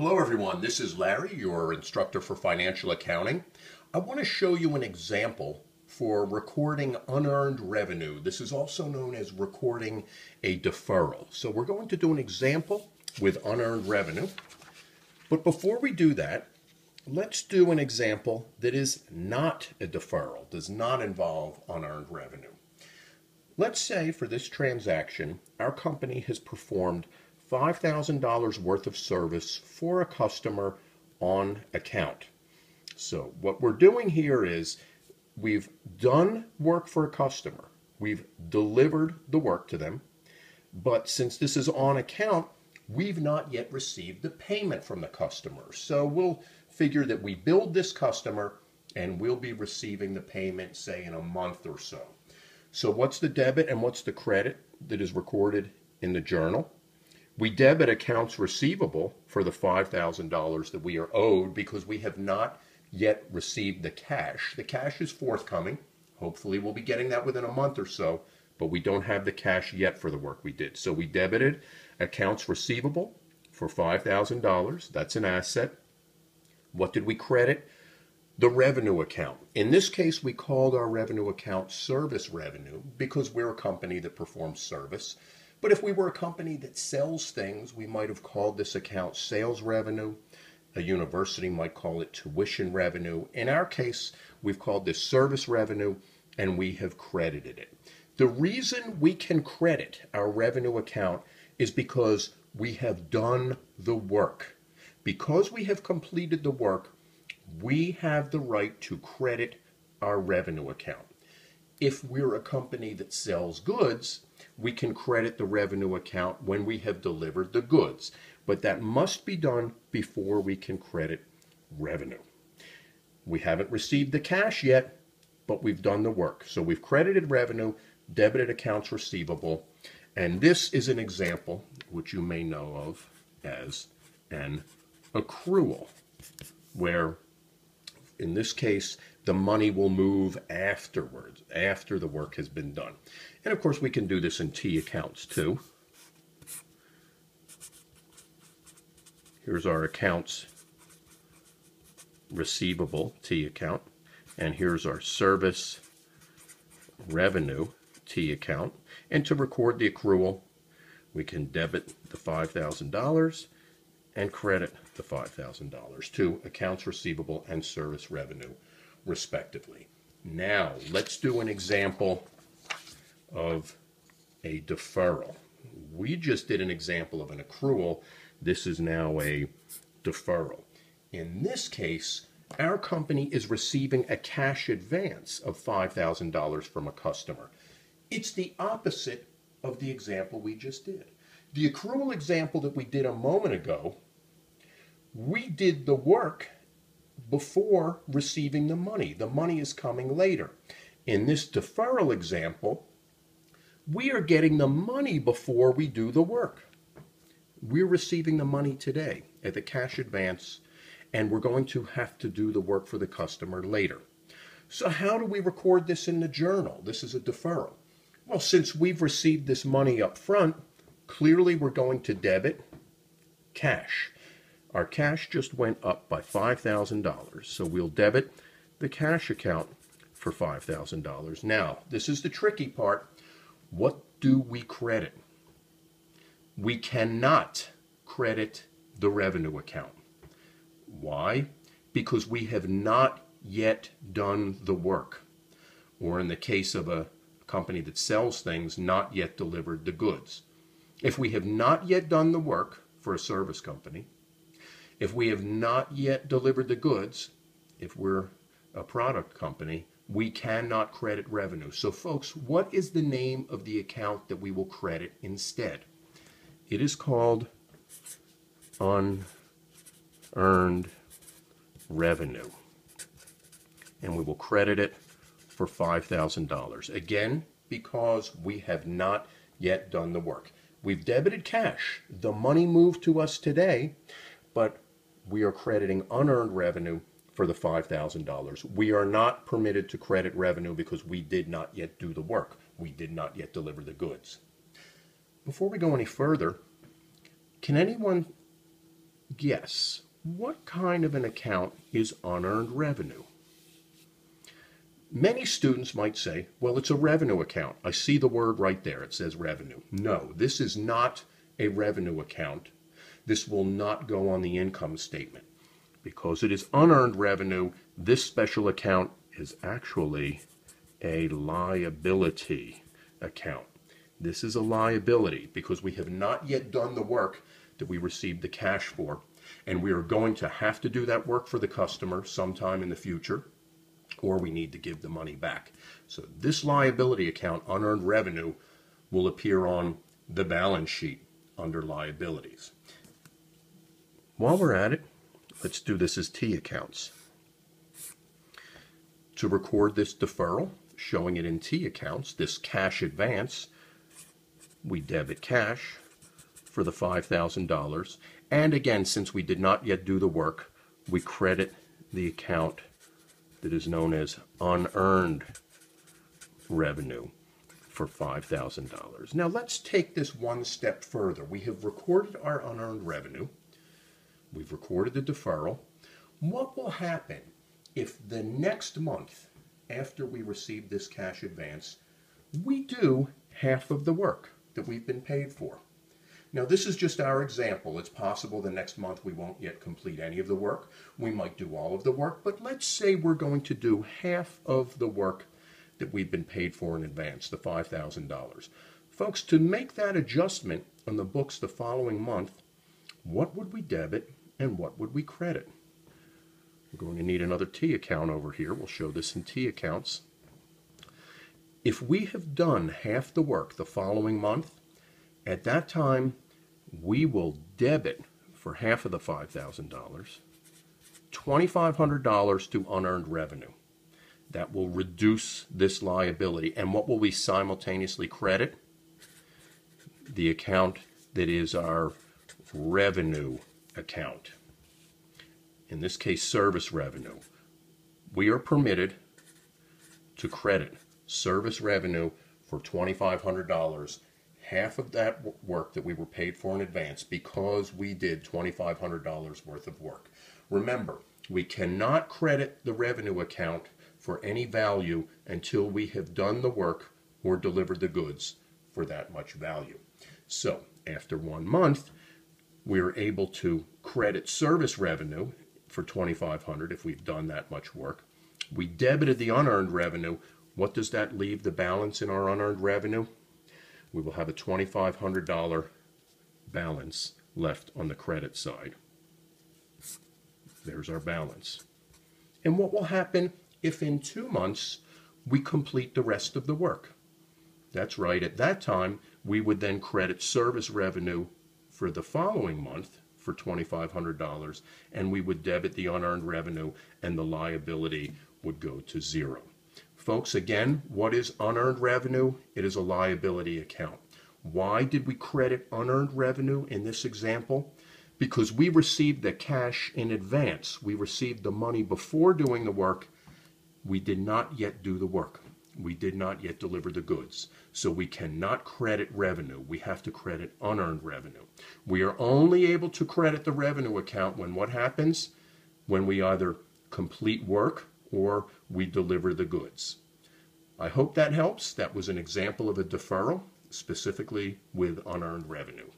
Hello everyone, this is Larry, your instructor for financial accounting. I want to show you an example for recording unearned revenue. This is also known as recording a deferral. So we're going to do an example with unearned revenue. But before we do that, let's do an example that is not a deferral, does not involve unearned revenue. Let's say for this transaction, our company has performed $5,000 worth of service for a customer on account. So what we're doing here is we've done work for a customer. We've delivered the work to them. But since this is on account, we've not yet received the payment from the customer. So we'll figure that we build this customer and we'll be receiving the payment, say, in a month or so. So what's the debit and what's the credit that is recorded in the journal? We debit accounts receivable for the $5,000 that we are owed because we have not yet received the cash. The cash is forthcoming. Hopefully we'll be getting that within a month or so, but we don't have the cash yet for the work we did. So we debited accounts receivable for $5,000. That's an asset. What did we credit? The revenue account. In this case, we called our revenue account service revenue because we're a company that performs service. But if we were a company that sells things, we might have called this account sales revenue. A university might call it tuition revenue. In our case, we've called this service revenue and we have credited it. The reason we can credit our revenue account is because we have done the work. Because we have completed the work, we have the right to credit our revenue account. If we're a company that sells goods, we can credit the revenue account when we have delivered the goods. But that must be done before we can credit revenue. We haven't received the cash yet, but we've done the work. So we've credited revenue, debited accounts receivable, and this is an example, which you may know of as an accrual, where in this case, the money will move afterwards, after the work has been done. And of course, we can do this in T accounts too. Here's our accounts receivable T account. And here's our service revenue T account. And to record the accrual, we can debit the $5,000 and credit the $5,000 to accounts receivable and service revenue, respectively. Now, let's do an example of a deferral. We just did an example of an accrual. This is now a deferral. In this case, our company is receiving a cash advance of $5,000 from a customer. It's the opposite of the example we just did. The accrual example that we did a moment ago we did the work before receiving the money. The money is coming later. In this deferral example, we are getting the money before we do the work. We're receiving the money today at the cash advance, and we're going to have to do the work for the customer later. So how do we record this in the journal? This is a deferral. Well, since we've received this money up front, clearly we're going to debit cash. Our cash just went up by $5,000, so we'll debit the cash account for $5,000. Now, this is the tricky part. What do we credit? We cannot credit the revenue account. Why? Because we have not yet done the work. Or in the case of a company that sells things, not yet delivered the goods. If we have not yet done the work for a service company, if we have not yet delivered the goods, if we're a product company, we cannot credit revenue. So folks, what is the name of the account that we will credit instead? It is called unearned revenue. And we will credit it for $5,000. Again, because we have not yet done the work. We've debited cash. The money moved to us today, but we are crediting unearned revenue for the $5,000. We are not permitted to credit revenue because we did not yet do the work. We did not yet deliver the goods. Before we go any further, can anyone guess what kind of an account is unearned revenue? Many students might say, well, it's a revenue account. I see the word right there. It says revenue. No, this is not a revenue account. This will not go on the income statement. Because it is unearned revenue, this special account is actually a liability account. This is a liability because we have not yet done the work that we received the cash for. And we are going to have to do that work for the customer sometime in the future or we need to give the money back. So this liability account, unearned revenue, will appear on the balance sheet under liabilities. While we're at it, let's do this as T accounts. To record this deferral, showing it in T accounts, this cash advance, we debit cash for the $5,000. And again, since we did not yet do the work, we credit the account that is known as unearned revenue for $5,000. Now let's take this one step further. We have recorded our unearned revenue. We've recorded the deferral. What will happen if the next month after we receive this cash advance, we do half of the work that we've been paid for? Now this is just our example. It's possible the next month we won't yet complete any of the work. We might do all of the work, but let's say we're going to do half of the work that we've been paid for in advance, the $5,000. Folks, to make that adjustment on the books the following month, what would we debit and what would we credit? We're going to need another T account over here. We'll show this in T accounts. If we have done half the work the following month, at that time, we will debit for half of the $5,000 $2,500 to unearned revenue. That will reduce this liability. And what will we simultaneously credit? The account that is our revenue account. In this case, service revenue. We are permitted to credit service revenue for $2,500 half of that work that we were paid for in advance because we did $2,500 worth of work. Remember, we cannot credit the revenue account for any value until we have done the work or delivered the goods for that much value. So, after one month, we're able to credit service revenue for 2500 if we've done that much work. We debited the unearned revenue. What does that leave the balance in our unearned revenue? we will have a $2,500 balance left on the credit side. There's our balance. And what will happen if in two months we complete the rest of the work? That's right, at that time we would then credit service revenue for the following month for $2,500 and we would debit the unearned revenue and the liability would go to zero. Folks, again, what is unearned revenue? It is a liability account. Why did we credit unearned revenue in this example? Because we received the cash in advance. We received the money before doing the work. We did not yet do the work. We did not yet deliver the goods. So we cannot credit revenue. We have to credit unearned revenue. We are only able to credit the revenue account when what happens? When we either complete work or we deliver the goods. I hope that helps. That was an example of a deferral, specifically with unearned revenue.